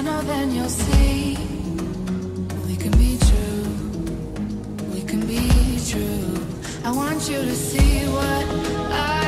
I know then you'll see. We can be true. We can be true. I want you to see what I